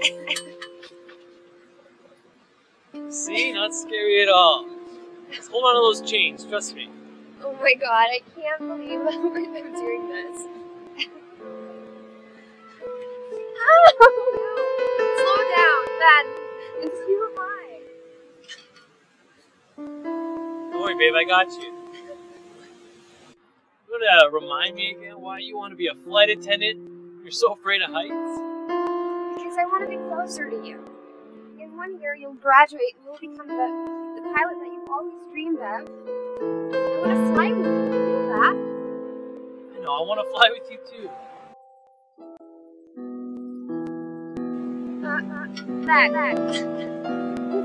See, not scary at all. Just hold on to those chains, trust me. Oh my god, I can't believe we're doing this. oh, Slow down, Ben. It's too high. Don't worry, babe, I got you. You wanna remind me again why you want to be a flight attendant? You're so afraid of heights? I want to be closer to you. In one year, you'll graduate and you'll become the, the pilot that you've always dreamed of. I want to fly with you. You know that? I know, I want to fly with you too. Not, not that. that.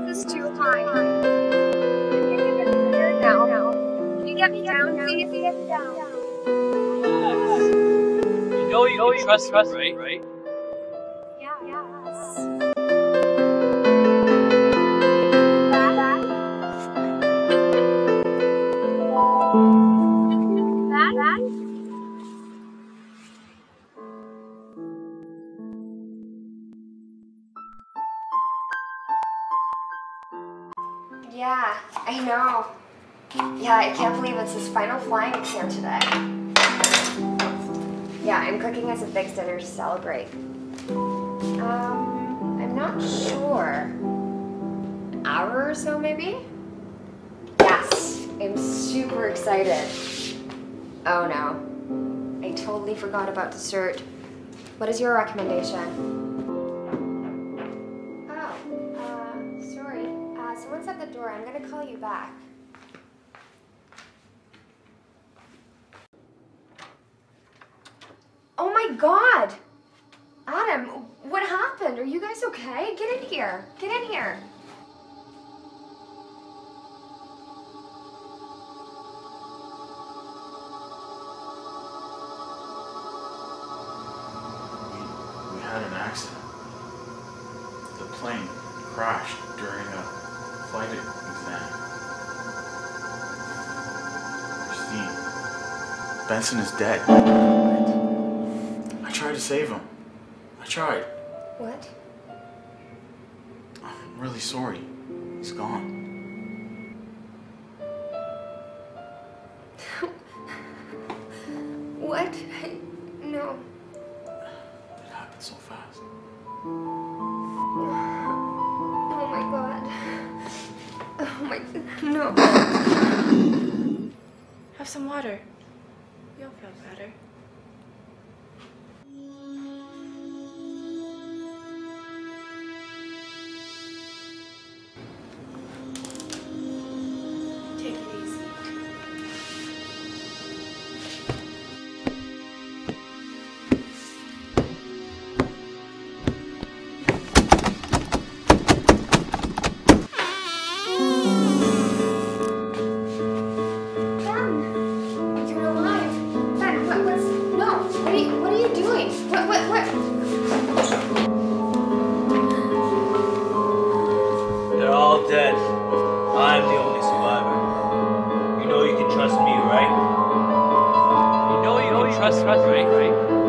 This is too high. Can you get me there now? now? Can you get me down, please? Get me down. Yes. You know you can trust trust me, right? right? Yeah, I know. Yeah, I can't believe it's his final flying exam today. Yeah, I'm cooking us a big dinner to celebrate. Um, I'm not sure. An hour or so, maybe? Yes, I'm super excited. Oh no, I totally forgot about dessert. What is your recommendation? Oh, uh, sorry. Uh, someone's at the door. I'm gonna call you back. Oh my god! Adam, what happened? Are you guys okay? Get in here. Get in here. We had an accident. The plane crashed during a flight exam. Christine, Benson is dead. I tried to save him. I tried. What? I'm really sorry. He's gone. What? I, No. It happened so fast. Oh my god. Oh my. No. Have some water. You'll feel better. Trust trust right?